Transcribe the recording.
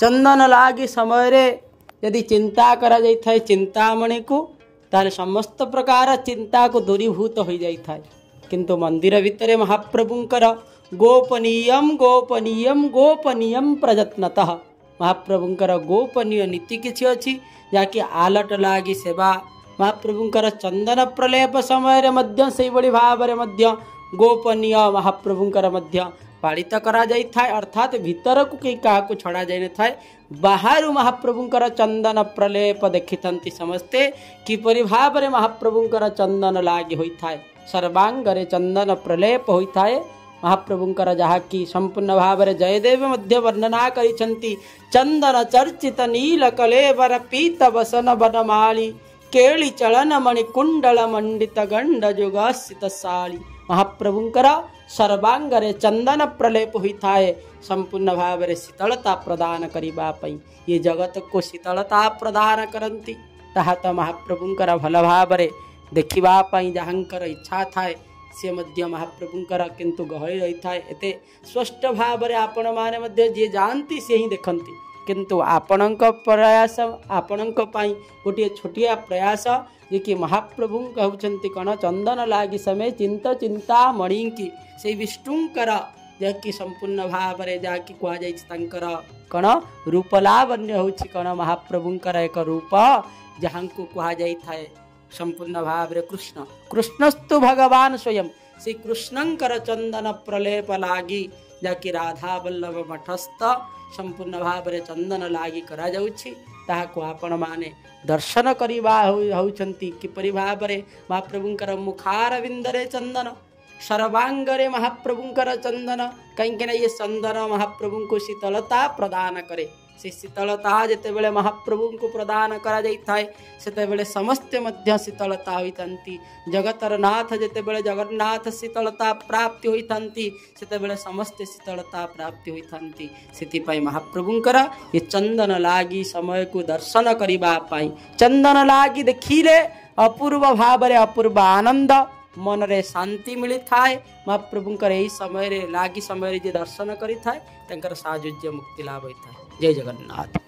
चंदन लागी समय रे यदि चिंता करा जाई थाए चिंतामणि को ताले समस्त प्रकार चिंता को दूरीभूत हो जाई थाए किंतु मंदिर भितर महाप्रभु गोपनीयम गोपनीयम गोपनीयम प्रजत्नतः महाप्रभु गोपनीय नीति किसी अच्छी जहाँकि आलट लाग सेवा महाप्रभु चंदन प्रलेप समय से भाव गोपनीय महाप्रभुरा पालित करर्थात भितर को कहीं क्या छड़ा जाए बाहर महाप्रभुंर चंदन प्रलेप देखि था समस्ते किपर भाव में महाप्रभुंर चंदन लाग होता सर्वांगे चंदन प्रलेप होता है महाप्रभुंर जहाँकि संपूर्ण भाव में जयदेव मध्य वर्णना कर चंदन चर्चित नील कलेवर पीत बसन बनमाली केली चलन मणि कुंडल मंडित गंड जुगासित साली महाप्रभुंकर सर्वांगरे चंदन प्रलेप हुई था संपूर्ण भाव शीतलता प्रदान करने ये जगत को शीतलता प्रदान करती तो महाप्रभुंकर भल भाव देखापी जहाँ इच्छा थाए सी मध्य महाप्रभुंकर किंतु गहरी रही थाए स्पष्ट भाव में आपण मैंने जी जाती सी ही देखती किंतु आपण प्रयास आपण गोटे छोटिया प्रयास जे कि महाप्रभु कौन कण चंदन लागी समय चिंत चिंता मणिकी से विष्णुकर जैक संपूर्ण भाव में जहाँकि कहर कण रूपलावण्य हूँ कण महाप्रभुकर एक रूप जहाँ को कहुई थाए संपूर्ण भाव कृष्ण कृष्णस्तु भगवान स्वयं श्री कृष्णंर चंदन प्रलेप लागी जहाँकि राधा बल्लभ मठस्थ संपूर्ण भाव में चंदन लागी करा लागि आपण माने दर्शन करवा होपर भाव मुखार मुखारविंदर चंदन सर्वांगे महाप्रभुं चंदन कहीं ये चंदन महाप्रभु को शीतलता प्रदान कै से शीतलता जिते बड़े महाप्रभु को प्रदान करते समस्ते शीतलता होती जगतर नाथ जिते बड़े जगन्नाथ शीतलता प्राप्ति होती से समस्ते शीतलता प्राप्ति होती से महाप्रभुंर ये चंदन लगी समय को दर्शन करने चंदन लागी देखिले अपूर्व भाव अपूर्व आनंद मनरे शांति मिली थाए महाप्रभुं समय रे समय दर्शन करी करें साजुज्य मुक्ति लाभ होता है जय जगन्नाथ